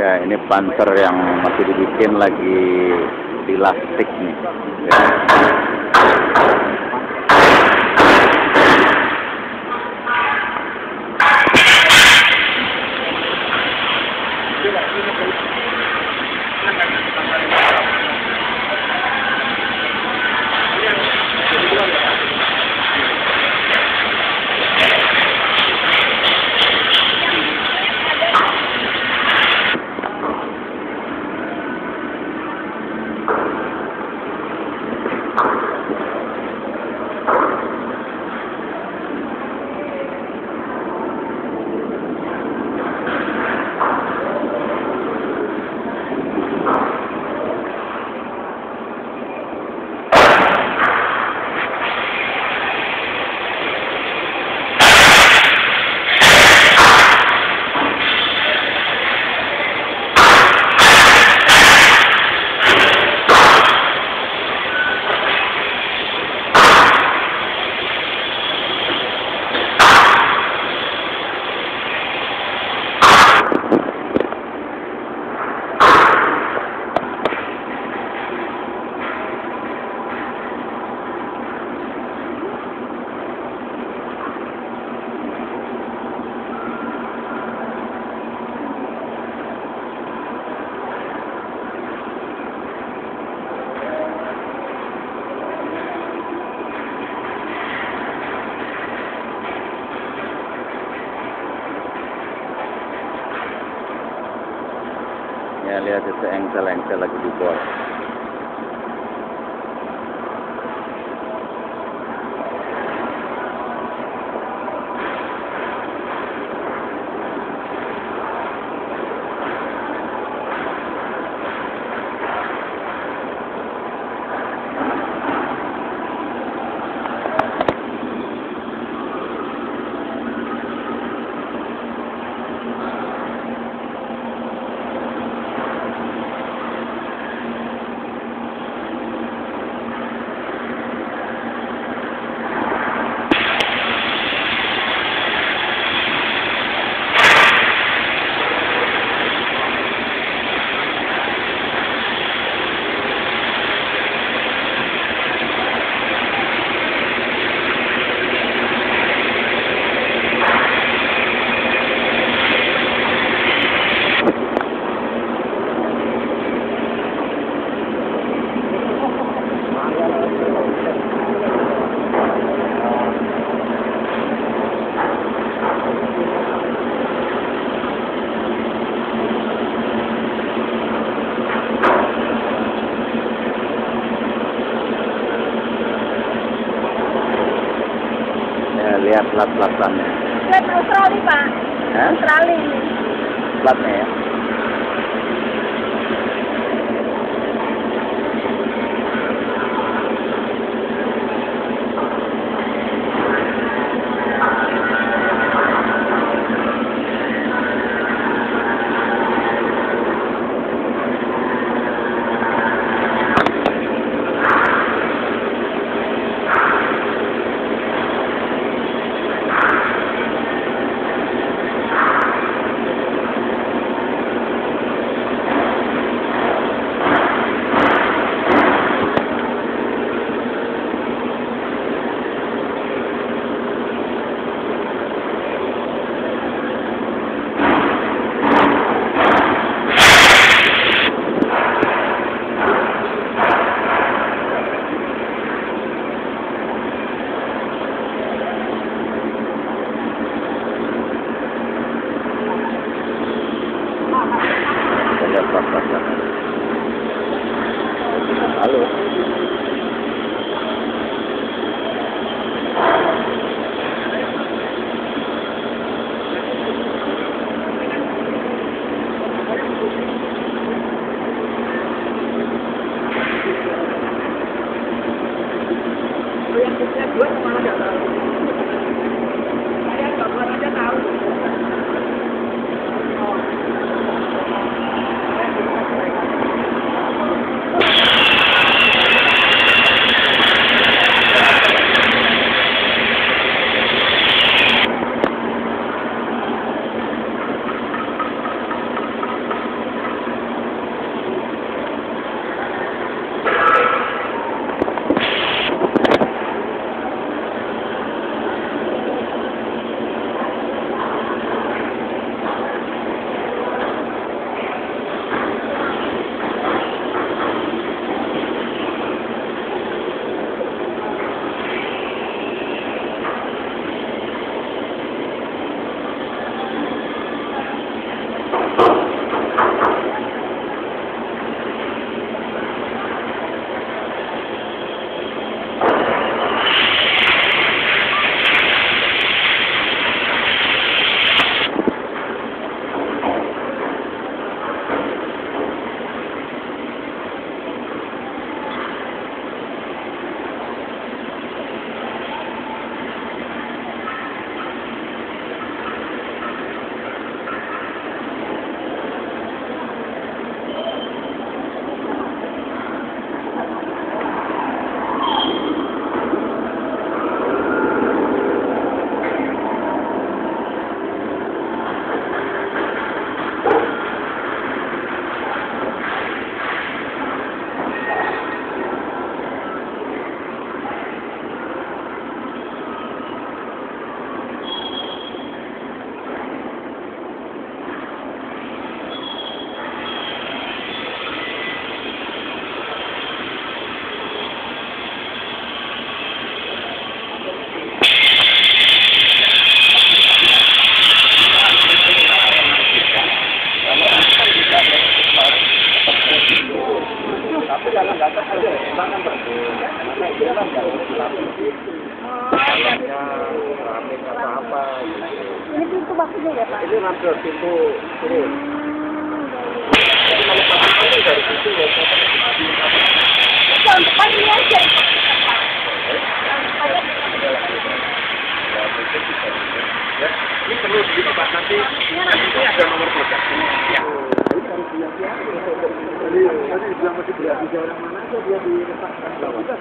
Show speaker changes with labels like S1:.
S1: Ya, ini panter yang masih dibikin lagi di lastik nih. Ya. Ya lihat itu engsel-engsel lagi dibor. Ya lihat plat-platannya.
S2: Plat Australia, Pak.
S1: Hah?
S2: Australia ini.
S1: Platnya ya.
S2: hidupnya gue ke mana gak saya nggak buat aja pintu masuknya ya Pak?
S3: Ini ngambil pintu turun. Jadi kalau ini dari situ ya.
S2: Depan ini aja.
S3: Ini perlu nanti ini ada nomor siap-siap. Jadi, mana aja dia di letakkan. Kita